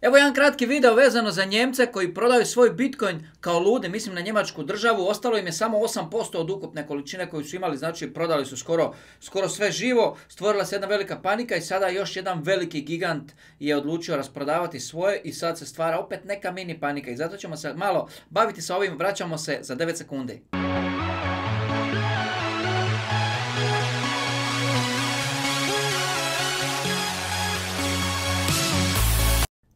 Evo jedan kratki video vezano za Njemce koji prodaju svoj Bitcoin kao ludi, mislim na njemačku državu. Ostalo im je samo 8% od ukupne količine koju su imali, znači prodali su skoro, skoro sve živo. Stvorila se jedna velika panika i sada još jedan veliki gigant je odlučio rasprodavati svoje i sad se stvara opet neka mini panika. I zato ćemo se malo baviti sa ovim, vraćamo se za 9 sekundi.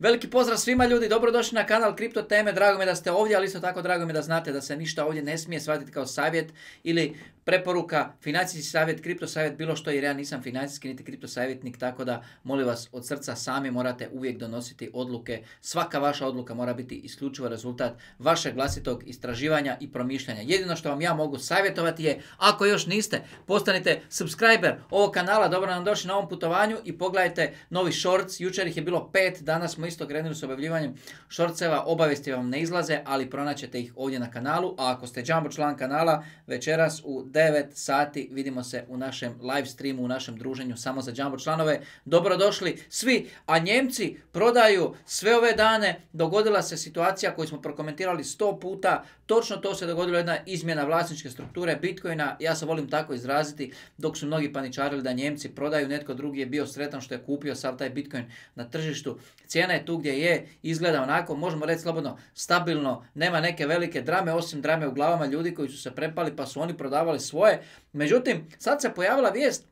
Veliki pozdrav svima ljudi, dobrodošli na kanal Kripto Teme, drago mi da ste ovdje, ali isto tako drago mi da znate da se ništa ovdje ne smije shvatiti kao savjet ili preporuka, financijski savjet, kripto savjet, bilo što jer ja nisam financijski niti kripto savjetnik, tako da molim vas od srca sami morate uvijek donositi odluke. Svaka vaša odluka mora biti isključivo rezultat vašeg vlastitog istraživanja i promišljanja. Jedino što vam ja mogu savjetovati je, ako još niste, postanite subscriber ovog kanala, dobro nam došli na ovom putovanju i pogledajte novi shorts, jučer ih je bilo pet, danas smo isto krenuli s objavljivanjem shortseva, obavijesti vam ne izlaze, ali pronaćete ih ovdje na kanalu, a ako ste Jumbo član kanala, večeras u 9 sati vidimo se u našem live streamu, u našem druženju samo za Jumbo članove. Dobrodošli svi, a Njemci prodaju sve ove dane. Dogodila se situacija koju smo prokomentirali sto puta. Točno to se dogodilo jedna izmjena vlasničke strukture Bitcoina. Ja se volim tako izraziti dok su mnogi paničarili da Njemci prodaju. Netko drugi je bio sretan što je kupio sav taj Bitcoin na tržištu. Cijena je tu gdje je, izgleda onako, možemo reći slobodno, stabilno, nema neke velike drame, osim drame u glavama ljudi koji su se prepali pa su oni prodavali svoje. Međutim, sad se pojavila vijest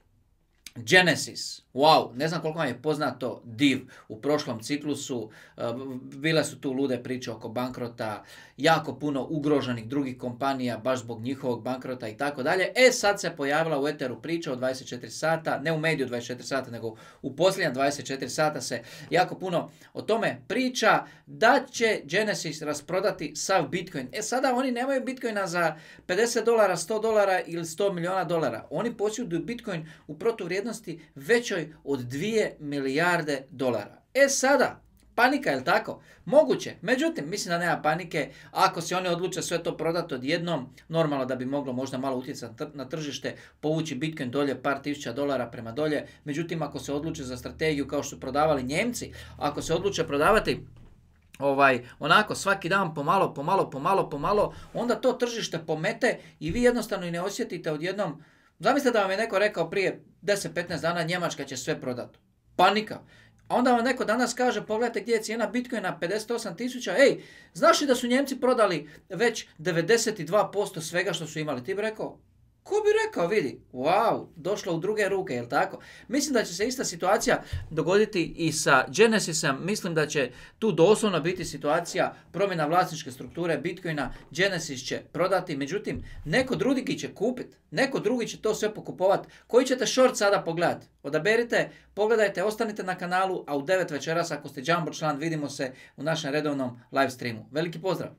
Genesis, wow, ne znam koliko vam je poznato div u prošlom ciklusu, e, bile su tu lude priče oko bankrota, jako puno ugroženih drugih kompanija baš zbog njihovog bankrota i tako dalje. E sad se pojavila u Eteru priča o 24 sata, ne u mediju 24 sata, nego u posljednja 24 sata se jako puno o tome priča da će Genesis rasprodati sav Bitcoin. E sada oni nemaju Bitcoina za 50 dolara, 100 dolara ili 100 milijuna dolara. Oni posjeduju Bitcoin u protuvrijednosti većoj od 2 milijarde dolara. E sada, Panika, je tako? Moguće. Međutim, mislim da nema panike. Ako se oni odluče sve to prodati odjednom, normalno da bi moglo možda malo utjecati na tržište, povući Bitcoin dolje par tisuća dolara prema dolje. Međutim, ako se odluče za strategiju kao što su prodavali Njemci, ako se odluče prodavati ovaj, onako svaki dan pomalo, pomalo, pomalo, pomalo, onda to tržište pomete i vi jednostavno i ne osjetite odjednom. Zamislite da vam je neko rekao prije 10-15 dana Njemačka će sve prodati. Panika. A onda vam neko danas kaže, pogledajte gdje je cijena Bitcoina 58 tisuća, ej, znaš li da su Njemci prodali već 92% svega što su imali? Ti bi rekao, Ko bi rekao, vidi, wow, došlo u druge ruke, jel tako? Mislim da će se ista situacija dogoditi i sa Genesisom. Mislim da će tu doslovno biti situacija promjena vlasničke strukture Bitcoina. Genesis će prodati, međutim, neko drugi će kupiti. Neko drugi će to sve pokupovati. Koji ćete short sada pogledati? Odaberite, pogledajte, ostanite na kanalu, a u 9 večeras ako ste Jumbo član vidimo se u našem redovnom live streamu. Veliki pozdrav!